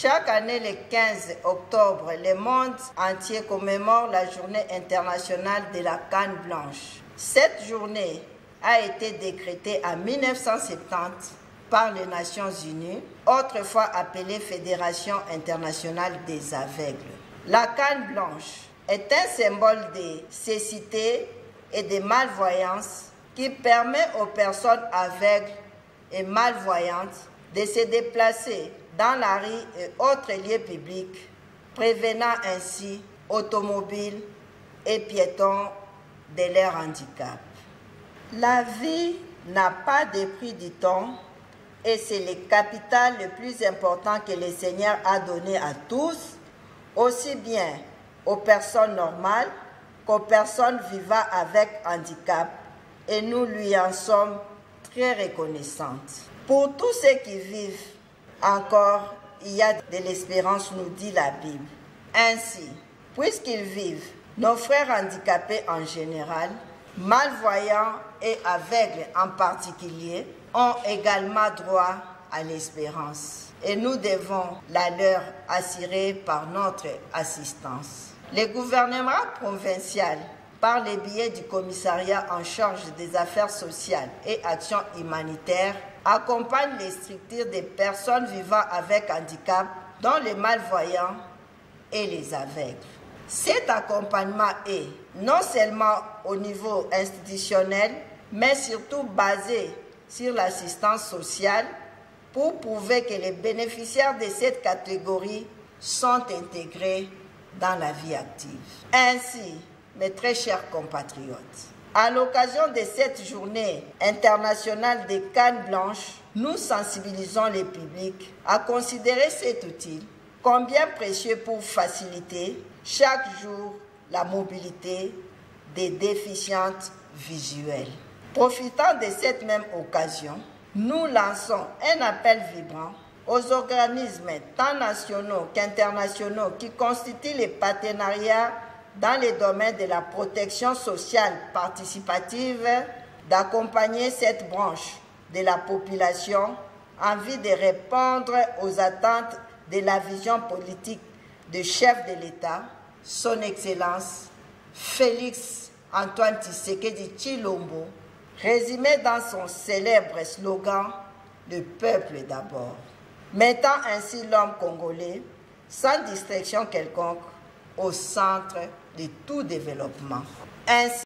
Chaque année, le 15 octobre, le monde entier commémore la journée internationale de la canne blanche. Cette journée a été décrétée en 1970 par les Nations Unies, autrefois appelée Fédération internationale des aveugles. La canne blanche est un symbole de cécité et de malvoyance qui permet aux personnes aveugles et malvoyantes de se déplacer dans la rue et autres lieux publics, prévenant ainsi automobiles et piétons de leur handicap. La vie n'a pas de prix temps et c'est le capital le plus important que le Seigneur a donné à tous, aussi bien aux personnes normales qu'aux personnes vivant avec handicap. Et nous lui en sommes très reconnaissantes. Pour tous ceux qui vivent encore, il y a de l'espérance, nous dit la Bible. Ainsi, puisqu'ils vivent, nos frères handicapés en général, malvoyants et aveugles en particulier, ont également droit à l'espérance. Et nous devons la leur assurer par notre assistance. Le gouvernement provincial, par les biais du commissariat en charge des affaires sociales et actions humanitaires, accompagne les structures des personnes vivant avec handicap, dont les malvoyants et les aveugles. Cet accompagnement est non seulement au niveau institutionnel, mais surtout basé sur l'assistance sociale pour prouver que les bénéficiaires de cette catégorie sont intégrés dans la vie active. Ainsi, mes très chers compatriotes, à l'occasion de cette journée internationale des cannes blanches, nous sensibilisons les publics à considérer cet outil combien précieux pour faciliter chaque jour la mobilité des déficientes visuelles. Profitant de cette même occasion, nous lançons un appel vibrant aux organismes tant nationaux qu'internationaux qui constituent les partenariats dans les domaines de la protection sociale participative d'accompagner cette branche de la population en vue de répondre aux attentes de la vision politique du chef de l'État, son Excellence Félix Antoine Tshisekedi Chilombo, résumé dans son célèbre slogan Le peuple d'abord, mettant ainsi l'homme congolais, sans distraction quelconque, au centre de tout développement.